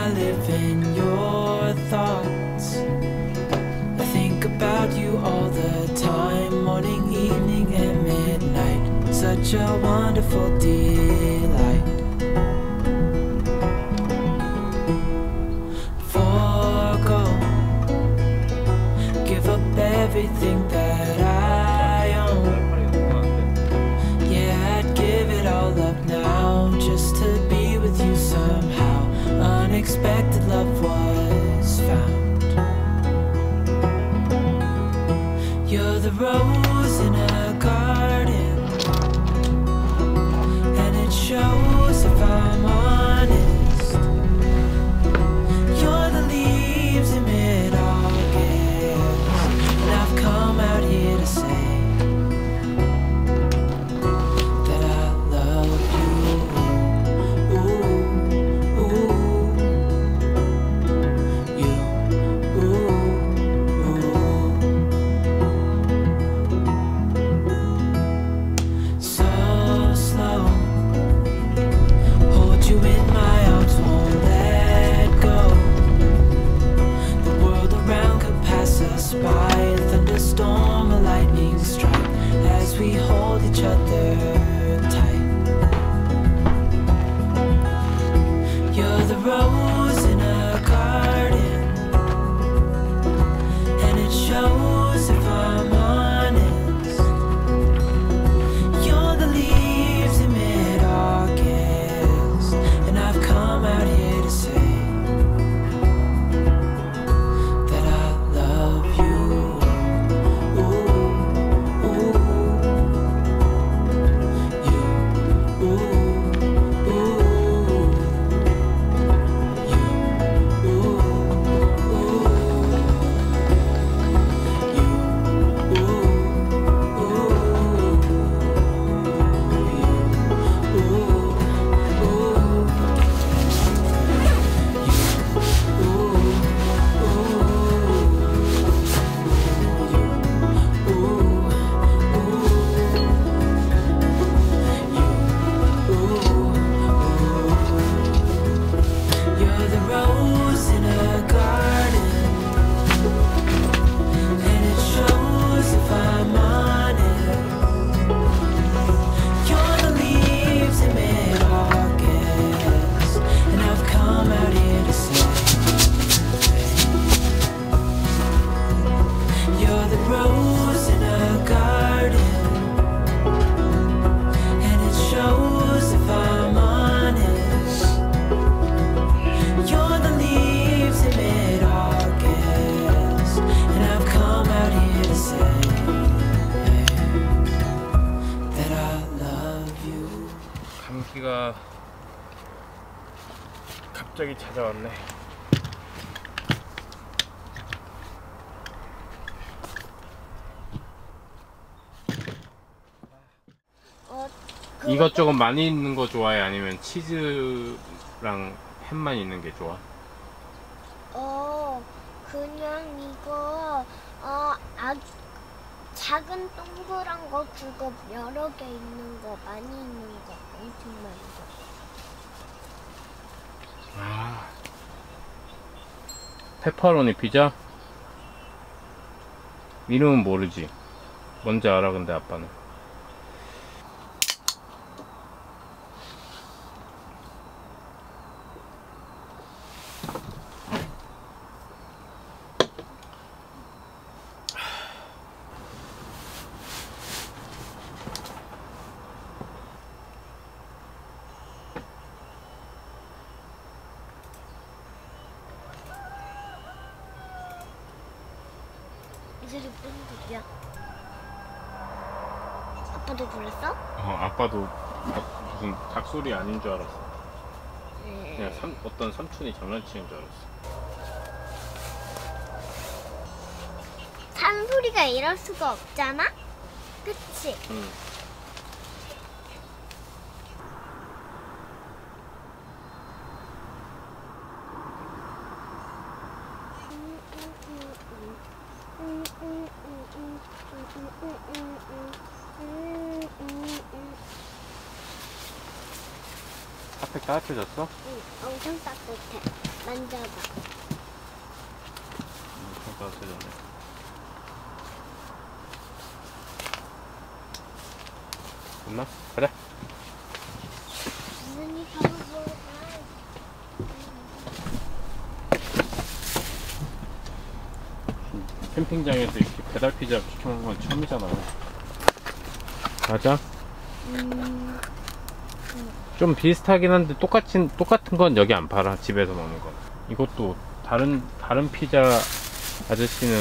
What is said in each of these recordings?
I live in your thoughts. I think about you all the time, morning, evening, and midnight. Such a wonderful delight. Forgo, give up everything that I broke. 갑자기 찾아왔네. 어, 이것저것 많이 있는 거 좋아해? 아니면 치즈랑 햄만 있는 게 좋아? 어, 그냥 이거, 어, 아주 작은 동그란 거 그거 여러 개 있는 거, 많이 있는 거, 엄청 많은 거. 아. 페퍼로니 피자? 이름은 모르지. 뭔지 알아, 근데 아빠는. 이슬이 무슨 소리야? 아빠도 불렀어? 어, 아빠도 어, 무슨 닭소리 아닌 줄 알았어. 네. 그냥 삼- 어떤 삼촌이 장난치는 줄 알았어. 산소리가 이럴 수가 없잖아? 그치? 응. 핫팩 따뜻해졌어? 응, 엄청 따뜻해. 만져봐. 엄청 따뜻해졌네. 눈이 더워서 캠핑장에서 이렇게 배달 피자 시켜먹는 건 처음이잖아. 맞아? 음, 좀 비슷하긴 한데 똑같은 똑같은 건 여기 안 팔아 집에서 먹는 거. 이것도 다른 다른 피자 아저씨는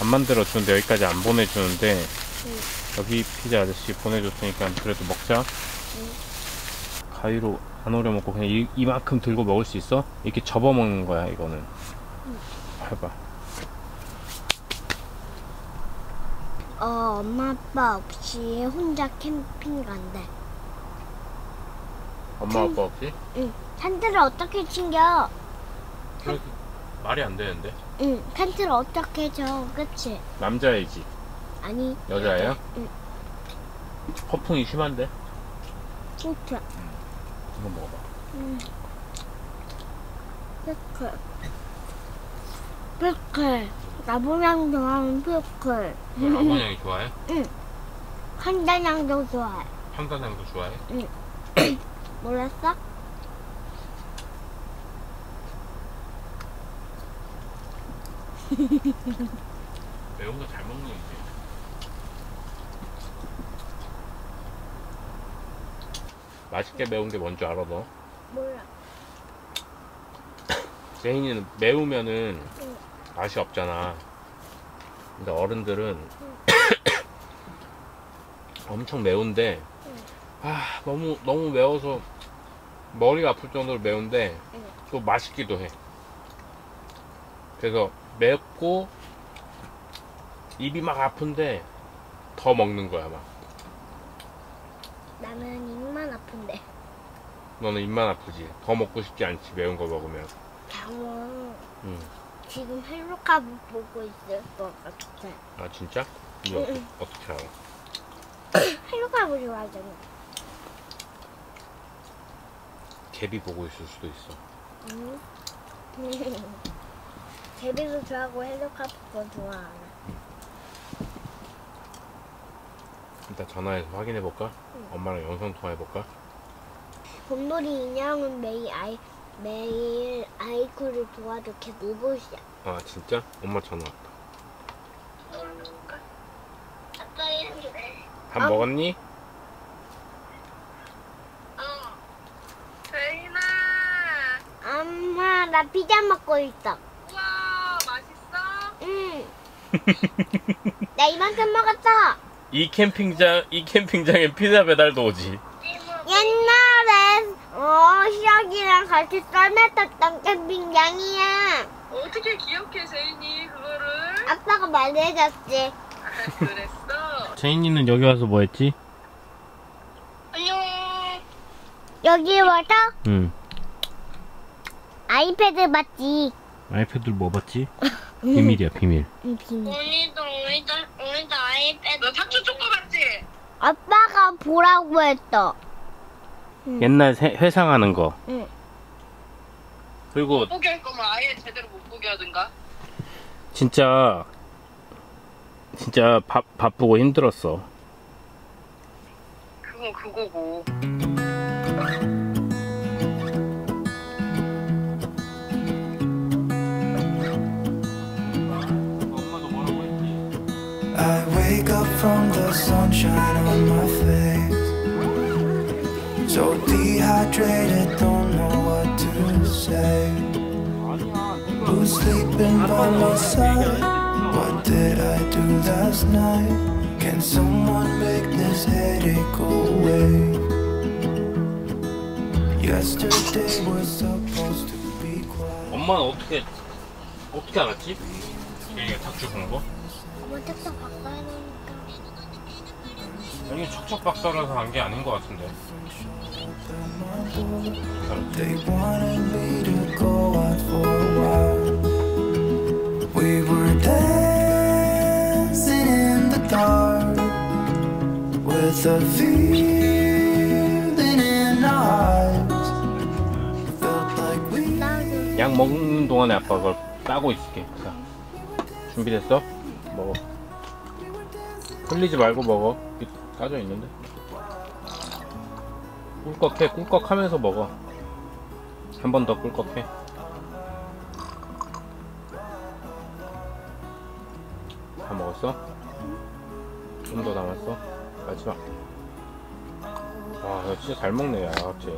안 만들어 주는데 여기까지 안 보내주는데 여기 피자 아저씨 보내줬으니까 그래도 먹자. 가위로 안 오려 먹고 그냥 이, 이만큼 들고 먹을 수 있어? 이렇게 접어 먹는 거야 이거는. 해봐. 어, 엄마 아빠 없이 혼자 캠핑 간대. 엄마 아빠 없이? 응. 텐트를 어떻게 챙겨? 그래도 말이 안 되는데. 응. 텐트를 어떻게 줘? 그치? 남자이지 아니. 여자예요? 응. 허풍이 심한데? 진짜. 이거 먹어봐. 음. 피클. 피클. 나보냥 좋아하는 피클. 아버님이 좋아해? 한단양도 좋아해. 황단향도 좋아해? 몰랐어? 매운 거 잘 먹는 게 맛있게 매운 게 뭔지 알아 너? 몰라. 제인이는 매우면은 응. 맛이 없잖아 근데 어른들은 엄청 매운데 응. 아 너무 너무 매워서 머리가 아플 정도로 매운데 응. 또 맛있기도 해 그래서 맵고 입이 막 아픈데 더 먹는 거야 막 나는 입만 아픈데. 너는 입만 아프지 더 먹고 싶지 않지 매운 거 먹으면 강원 응. 지금 헬로카봇 보고 있을 것 같아. 아 진짜? 이거 응. 어떻게 알아? 헬로카봇 좋아하잖아. 개비 보고 있을 수도 있어 응? 제비도 좋아하고 헬로카봇도 좋아하네. 일단 전화해서 확인해 볼까? 응. 엄마랑 영상 통화해 볼까? 곰돌이 인형은 매일 아이 매일 아이코를 도와줘 걔 로봇이야. 아 진짜? 엄마 전화 왔다 이름이 밥 아. 먹었니? 제인아, 엄마 나 피자 먹고 있어. 우와, 맛있어? 응. 나 이만큼 먹었어. 이 캠핑장 이 캠핑장에 피자 배달도 오지 옛날에 어 시혁이랑 같이 썰매 탔던 캠핑장이야. 어떻게 기억해, 제인이 그거를? 아빠가 말해줬지. 아, 그랬어? 제인이는 여기 와서 뭐 했지? 안녕. 여기 와서 응 아이패드 봤지. 아이패드를 뭐 봤지? 비밀이야 비밀 응, 비밀. 오늘도, 오늘도, 오늘도 아이패드. 너 탁주 쪼꼬 봤지? 아빠가 보라고 했어. 옛날 세- 회상하는 거 응. 그리고 못 보게 할 거면 아예 제대로 못 보게 하든가. 진짜 진짜 바, 바쁘고 힘들었어 그건 그거고. from the sunshine on my face. So dehydrated, don't know what to say. Who's sleeping by my side? What did I do last night? Can someone make this headache go away? Yesterday was supposed to be quiet. 엄마는 어떻게 어떻게 알았지? 얘가 탁주 본 거? 엄마 책상 바꿔 여기 척척 박사라서 간게 아닌 것 같은데 They wanted me to go out for a while. We were dancing in the dark with a feeling in our hearts. 딱 먹는 동안에 아빠가 그걸 따고 있을게. 자, 준비됐어? 먹어. 흘리지 말고 먹어. 까져 있는데. 꿀꺽해, 꿀꺽하면서 먹어. 한 번 더 꿀꺽해. 다 먹었어? 좀 더 남았어? 마지막. 와, 야, 진짜 잘 먹네, 야, 쟤.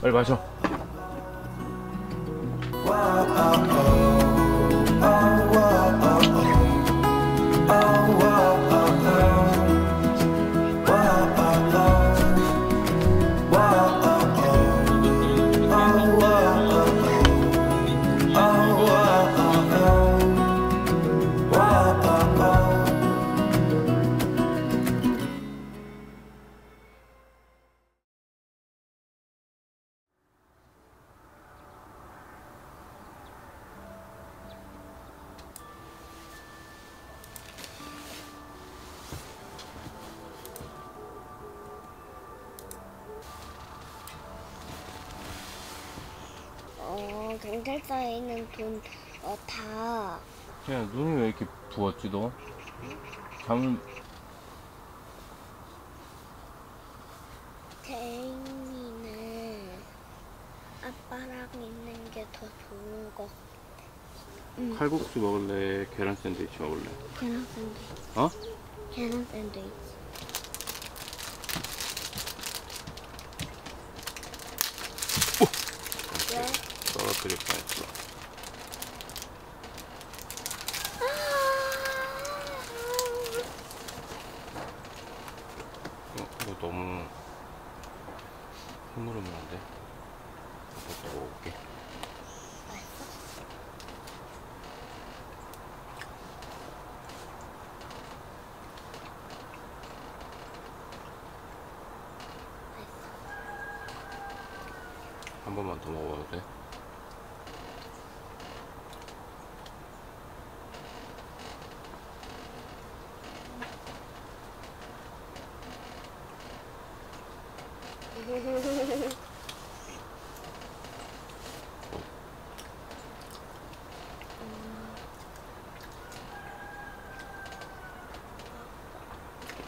빨리 마셔. 경찰서에 있는 돈, 어, 다, 야, 눈이 왜 이렇게 부었지, 너? 잠, 제인이는 아빠랑 있는 게 더 좋은 것 같아. 칼국수 먹을래? 계란 샌드위치 먹을래? 계란 샌드위치. 어? 계란 샌드위치. перепадет.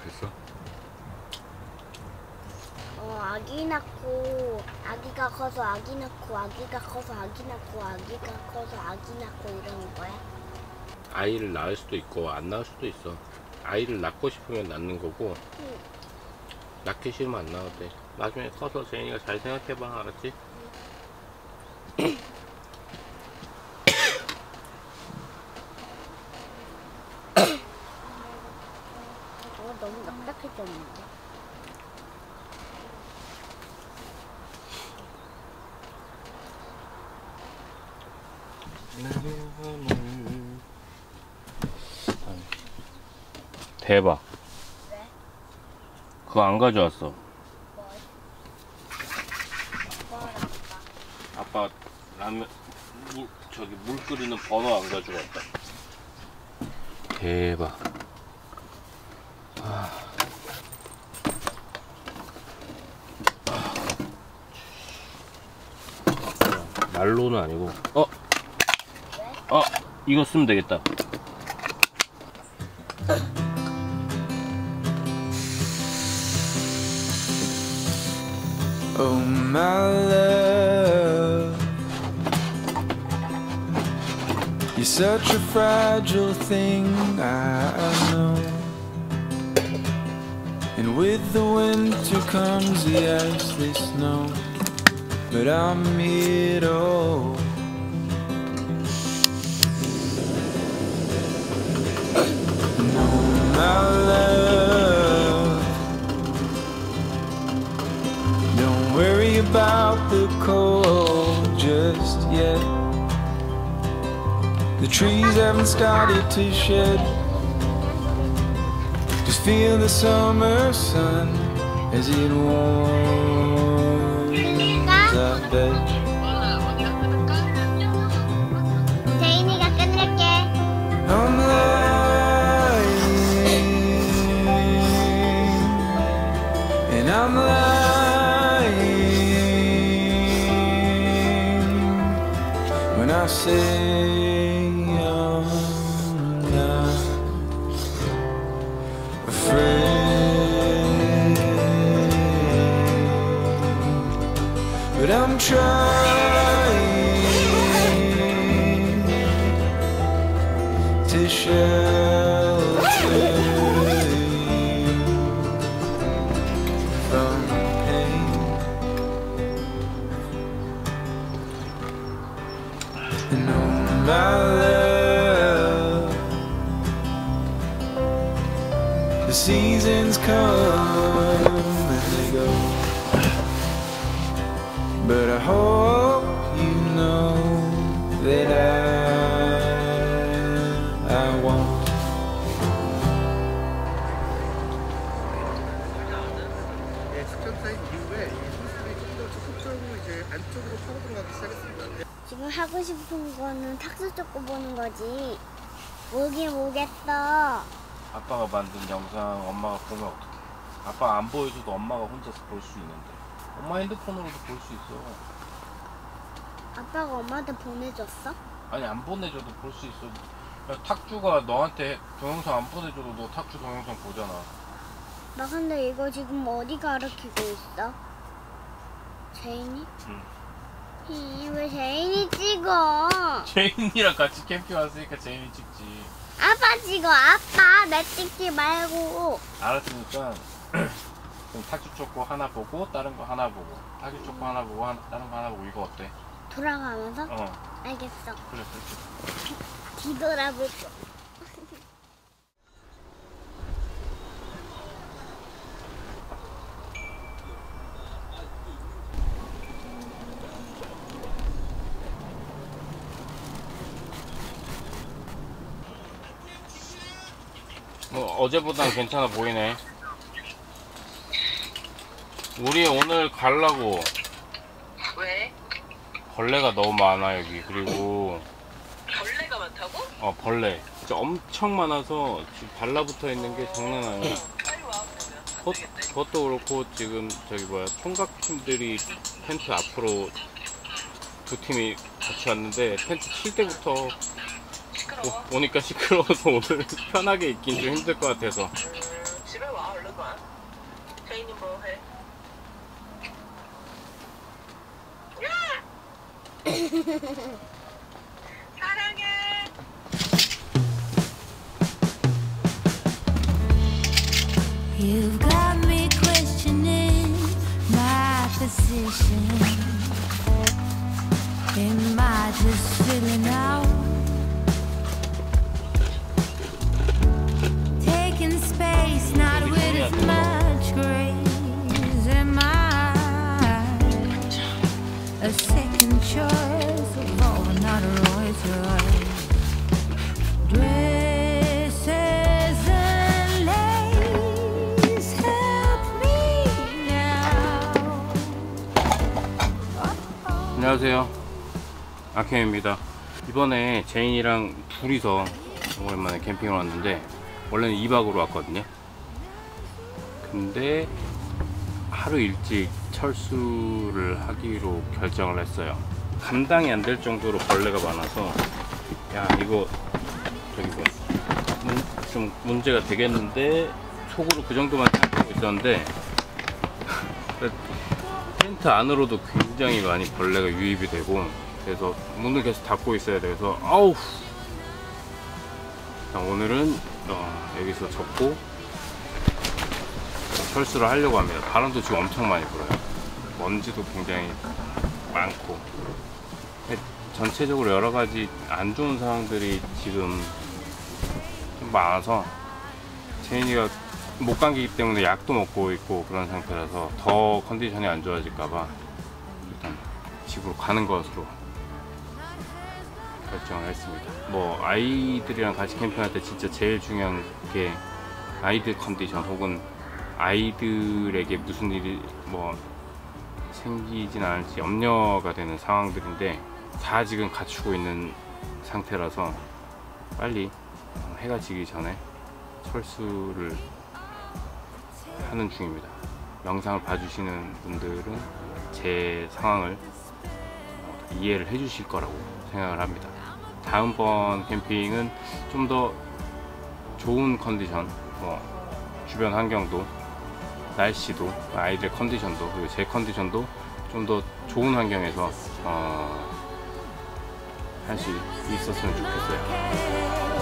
됐어? 어, 아기 낳고, 아기가 커서 아기 낳고, 아기가 커서 아기 낳고, 아기가 커서 아기 낳고 이러는 거야? 아이를 낳을 수도 있고 안 낳을 수도 있어. 아이를 낳고 싶으면 낳는 거고 응. 낳기 싫으면 안 낳아도 돼. 나중에 커서 제인이가 잘 생각해봐, 알았지? 어, 너무 납작해졌는데. 대박. 왜? 그거 안 가져왔어. 뭘? 뭘 아빠? 아빠 라면 물 저기 물 끓이는 버너 안 왔다. 대박. 아. 아. 난로는 아니고. 어? 어? 이거 쓰면 되겠다. Oh, my love. You're such a fragile thing, I know. And with the winter comes the icy snow. But I'm here hold. No, my love. Don't worry about the cold just yet. The trees haven't started to shed. Just feel the summer sun as it warms up. bed. I'm lying, and I'm lying. I my love. The seasons come and they go, but I hope. 지금 하고 싶은 거는 탁수 쫓고 보는 거지. 모르긴 모르겠어. 아빠가 만든 영상 엄마가 보면 어떡해 아빠 안 보여줘도 엄마가 혼자서 볼 수 있는데 엄마 핸드폰으로도 볼 수 있어 아빠가 엄마한테 보내줬어? 아니 안 보내줘도 볼 수 있어 야, 탁주가 너한테 동영상 안 보내줘도 너 탁주 동영상 보잖아 나 근데 이거 지금 어디 가르치고 있어? 제인이? 응. 이, 왜 제인이 찍어? 제인이랑 같이 캠핑 왔으니까 제인이 찍지 아빠 찍어, 아빠. 내 찍지 말고. 알았으니까 그럼 탁주 초코 하나 보고 다른 거 하나 보고 탁주 초코 하나 보고 한- 다른 거 하나 보고 이거 어때? 돌아가면서? 어 알겠어. 그래 그렇게 뒤돌아볼 거. 어제보단 괜찮아 보이네. 우리 오늘 가려고 왜? 벌레가 너무 많아 여기 그리고 벌레가 많다고? 어 벌레 진짜 엄청 많아서 지금 달라붙어 있는 게 장난 아니야. 빨리 와 그러면 안 그것. 그것도 그렇고 지금 저기 뭐야 총각팀들이 텐트 앞으로 두 팀이 같이 왔는데 텐트 칠 때부터 시끄러워 오, 오니까 시끄러워서 오늘 편하게 있긴 좀 힘들 것 같아서 음, 집에 와 얼른 와 제인이 뭐해? 사랑해 You've got me questioning my position. Am I just filling out? 안녕하세요. 아캠입니다. 이번에 제인이랑 둘이서 오랜만에 캠핑을 왔는데 원래는 2박으로 왔거든요. 근데 하루 일찍 철수를 하기로 결정을 했어요. 감당이 안 될 정도로 벌레가 많아서 야 이거 저기 뭐, 문- 좀 문제가 되겠는데 속으로 그 정도만 생각하고 있었는데 텐트 안으로도 굉장히 많이 벌레가 유입이 되고 그래서 문을 계속 닫고 있어야 돼서 아우! 자, 오늘은 어, 여기서 접고 철수를 하려고 합니다. 바람도 지금 엄청 많이 불어요 먼지도 굉장히 많고 전체적으로 여러 가지 안 좋은 상황들이 지금 좀 많아서 제인이가 목 감기기 때문에 약도 먹고 있고 그런 상태라서 더 컨디션이 안 좋아질까봐 일단 집으로 가는 것으로 결정을 했습니다. 뭐 아이들이랑 같이 캠핑할 때 진짜 제일 중요한 게 아이들 컨디션 혹은 아이들에게 무슨 일이 뭐 생기진 않을지 염려가 되는 상황들인데 다 지금 갖추고 있는 상태라서 빨리 어, 해가 지기 전에 철수를 하는 중입니다. 영상을 봐주시는 분들은 제 상황을 어, 이해를 해주실 거라고 생각을 합니다. 다음번 캠핑은 좀 더 좋은 컨디션, 뭐 주변 환경도, 날씨도, 아이들 컨디션도, 그리고 제 컨디션도 좀 더 좋은 환경에서 어, 할 수 있었으면 좋겠어요.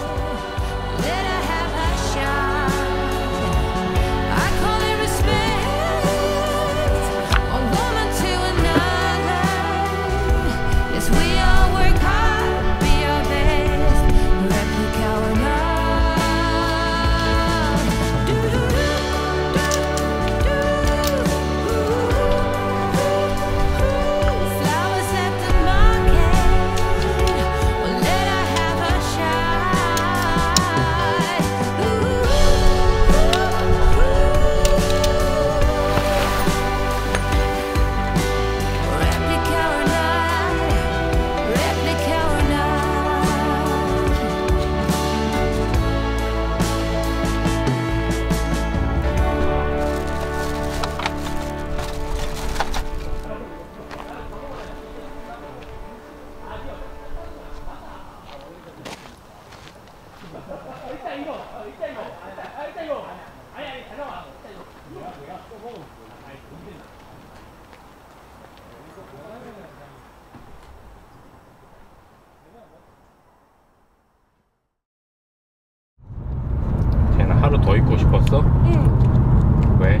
싶었어? 응. 왜?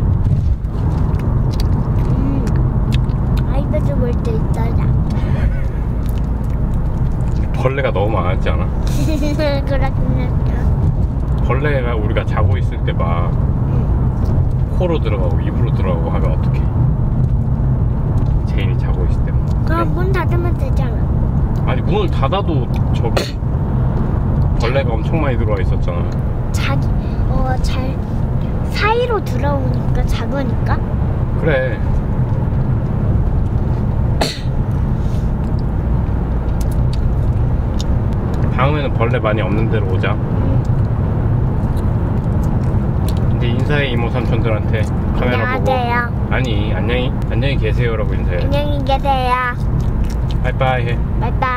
음. 아이패드 볼 때 있잖아. 벌레가 너무 많았지 않아? 그렇긴 했다. 벌레가 우리가 자고 있을 때막 코로 들어가고 입으로 들어가고 하면 어떡해 제인이 자고 있을 때 막. 그럼 문 닫으면 되잖아. 아니 문을 닫아도 저기 벌레가 엄청 많이 들어와 있었잖아 자기 어잘 사이로 들어오니까 작으니까. 그래 다음에는 벌레 많이 없는 데로 오자 이제 인사해 이모 삼촌들한테 카메라 보고 안녕하세요. 아니 안녕히 안녕히 계세요라고 인사해 안녕히 계세요. 바이바이 해 바이바이.